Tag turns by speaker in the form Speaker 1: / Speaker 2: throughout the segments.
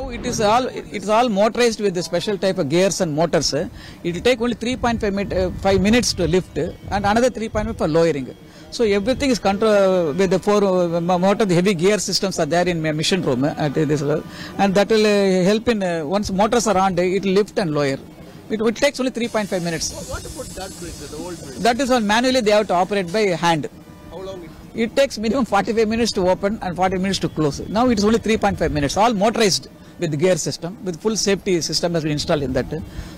Speaker 1: Now it is all it is all motorized with the special type of gears and motors. It will take only 3.5 minute, uh, 5 minutes to lift and another 3.5 for lowering. So everything is controlled with the four uh, motor, the heavy gear systems are there in my mission room uh, at this, level. and that will uh, help in uh, once motors are on, it will lift and lower. It, it takes only 3.5 minutes.
Speaker 2: What about that bridge, the old bridge?
Speaker 1: That is all manually they have to operate by hand.
Speaker 2: How long it
Speaker 1: It takes minimum 45 minutes to open and 40 minutes to close. Now it is only 3.5 minutes, all motorized with gear system, with full safety system has been installed in that.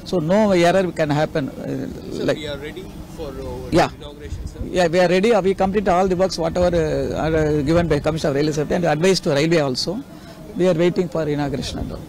Speaker 1: So no error can happen. uh,
Speaker 2: So
Speaker 1: like
Speaker 2: we are ready for uh,
Speaker 1: Yeah.
Speaker 2: inauguration, sir.
Speaker 1: yeah, we are ready. We complete all the works whatever uh, are uh, given by Commissioner of Railway Safety and advised to Railway also. We are waiting for inauguration and all.